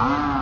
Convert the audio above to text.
啊。